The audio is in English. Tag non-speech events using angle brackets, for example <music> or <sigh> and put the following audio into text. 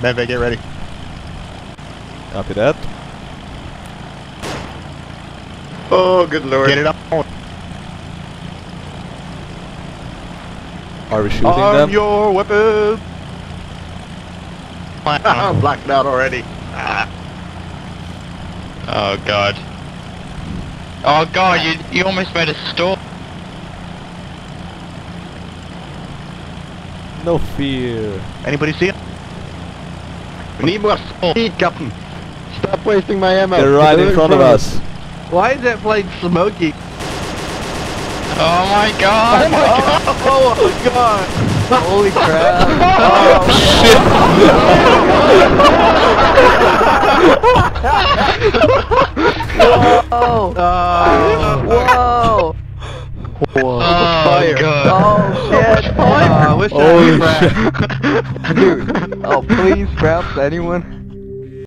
Medve, get ready. Copy that. Oh, good lord. Get it up. Are we shooting Arm them? your weapon. <laughs> I'm <laughs> blacked out already. Ah. Oh god. Oh god, you you almost made a stop. No fear. Anybody see it? Captain. Stop wasting my ammo. They're right in front of us. Why is that plane smoky? Oh, oh my god! Oh my god! Oh my god! Holy crap! <laughs> Oh, <laughs> oh, Whoa! Whoa! Oh fire. god. Oh shit! Oh, I wish I Holy had crap. Dude, oh please, perhaps anyone.